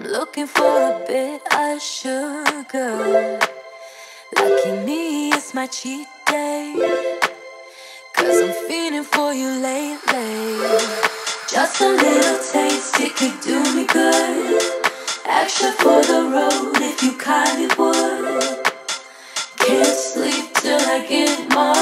I'm looking for a bit of sugar. Lucky me, it's my cheat day. Cause I'm feeling for you lately. Just a little taste, it could do me good. Extra for the road if you kindly would. Can't sleep till I get my